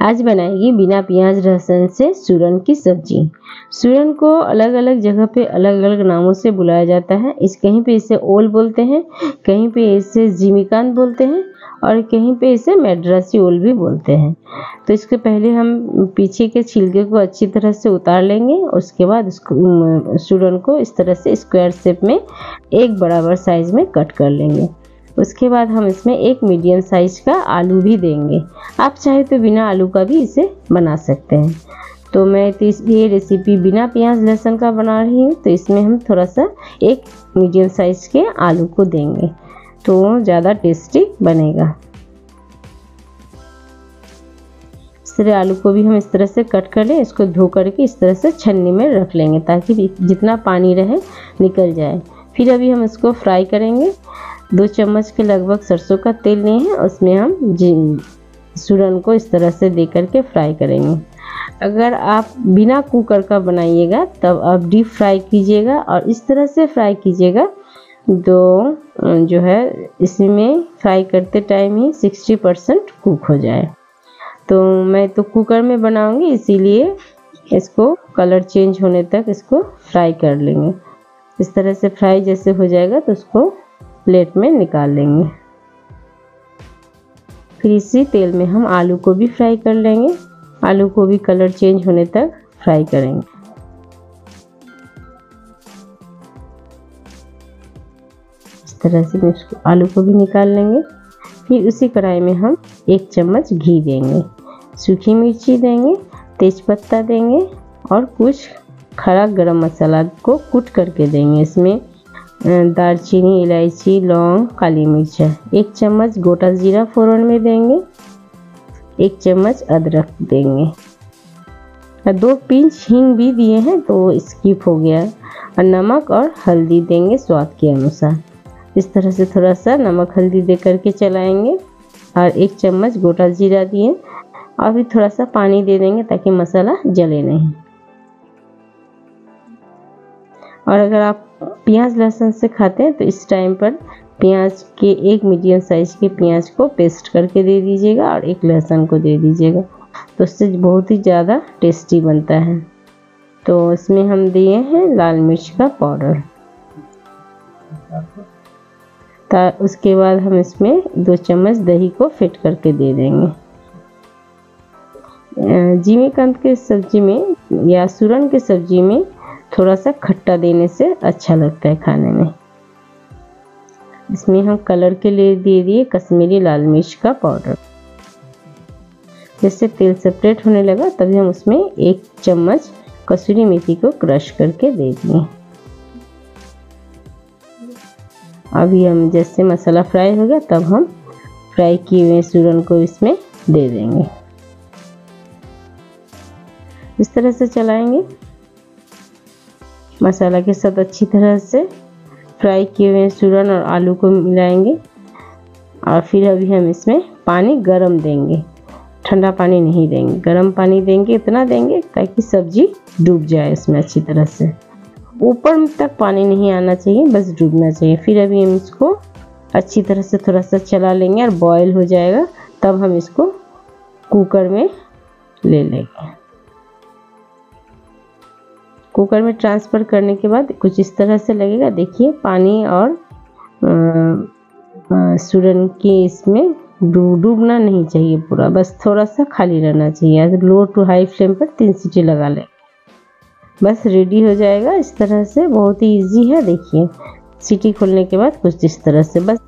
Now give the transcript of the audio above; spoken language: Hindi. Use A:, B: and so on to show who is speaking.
A: आज बनाएगी बिना प्याज, लहसुन से सूरन की सब्ज़ी। सूरन को अलग अलग जगह पे अलग अलग नामों से बुलाया जाता है। इस कहीं पे इसे ओल बोलते हैं, कहीं पे इसे जिमिकांत बोलते हैं और कहीं पे इसे मेड्रासी ओल भी बोलते हैं। तो इसके पहले हम पीछे के छिलके को अच्छी तरह से उतार लेंगे। उसके बाद सूरन को इस तरह से स्क्वायर शेप में एक बराबर साइज़ में कट कर लेंगे। उसके बाद हम इसमें एक मीडियम साइज़ का आलू भी देंगे। आप चाहे तो बिना आलू का भी इसे बना सकते हैं। तो मैं तो ये रेसिपी बिना प्याज लहसुन का बना रही हूँ तो इसमें हम थोड़ा सा एक मीडियम साइज़ के आलू को देंगे। तो ज़्यादा टेस्टी बनेगा। तरह आलू को भी हम इस तरह से कट कर लें, इसको धो करके इस तरह से छन्नी में रख लेंगे ताकि जितना पानी रहे निकल जाए। फिर अभी हम इसको फ्राई करेंगे। दो चम्मच के लगभग सरसों का तेल लिए हैं, उसमें हम सूरन को इस तरह से दे करके फ्राई करेंगे। अगर आप बिना कुकर का बनाइएगा, तब आप डीप फ्राई कीजिएगा और इस तरह से फ्राई कीजिएगा। तो जो है, इसमें फ्राई करते टाइम ही 60 परसेंट कुक हो जाए। तो मैं तो कुकर में बनाऊँगी, इसीलिए इसको कलर चेंज होने तक इसको फ्राई कर लेंगे। इस तरह से फ्राई जैसे हो जाएगा तो उसको प्लेट में निकाल लेंगे। फिर इसी तेल में हम आलू को भी फ्राई कर लेंगे। आलू को भी कलर चेंज होने तक फ्राई करेंगे। इस तरह से आलू को भी निकाल लेंगे। फिर उसी कढ़ाई में हम एक चम्मच घी देंगे। सूखी मिर्ची देंगे तेज़पत्ता देंगे और कुछ खड़ा गरम मसाला को कूट करके देंगे। इसमें दालचीनी, इलायची, लौंग, काली मिर्च। एक चम्मच गोटा जीरा फोरन में देंगे। एक चम्मच अदरक देंगे। दो पिंच हींग भी दिए हैं तो स्किप हो गया। और नमक और हल्दी देंगे स्वाद के अनुसार। इस तरह से थोड़ा सा नमक हल्दी दे करके चलाएँगे। और एक चम्मच गोटा जीरा दिए। और भी थोड़ा सा पानी दे देंगे ताकि मसाला जले नहीं। और अगर आप प्याज लहसुन से खाते हैं तो इस टाइम पर प्याज के एक मीडियम साइज़ के प्याज को पेस्ट करके दे दीजिएगा और एक लहसुन को दे दीजिएगा। तो उससे बहुत ही ज़्यादा टेस्टी बनता है। तो इसमें हम दिए हैं लाल मिर्च का पाउडर उसके बाद हम इसमें दो चम्मच दही को फिट करके दे देंगे। जीवी जीमीकंद के सब्ज़ी में या सूरन के सब्ज़ी में थोड़ा सा खट्टा देने से अच्छा लगता है खाने में। इसमें हम कलर के लिए दे दिए कश्मीरी लाल मिर्च का पाउडर। जैसे तेल सेपरेट होने लगा, तभी हम उसमें एक चम्मच कसूरी मेथी को क्रश करके दे दिए। अभी हम जैसे मसाला फ्राई हो गया, तब हम फ्राई किए हुए सूरन को इसमें दे देंगे। इस तरह से चलाएँगे। मसाला के साथ अच्छी तरह से फ्राई किए हुए सूरन और आलू को मिलाएँगे। और फिर अभी हम इसमें पानी गरम देंगे। ठंडा पानी नहीं देंगे। गरम पानी देंगे, इतना देंगे ताकि सब्ज़ी डूब जाए इसमें अच्छी तरह से। ऊपर तक पानी नहीं आना चाहिए, बस डूबना चाहिए। फिर अभी हम इसको अच्छी तरह से थोड़ा सा चला लेंगे और बॉयल हो जाएगा, तब हम इसको कुकर में ले लेंगे। कुकर में ट्रांसफ़र करने के बाद कुछ इस तरह से लगेगा। देखिए, पानी और सूरन की इसमें डूब डूबना नहीं चाहिए पूरा। बस थोड़ा सा खाली रहना चाहिए। लो टू हाई फ्लेम पर तीन सीटी लगा लें। बस रेडी हो जाएगा। इस तरह से बहुत ही इजी है। देखिए, सीटी खोलने के बाद कुछ इस तरह से बस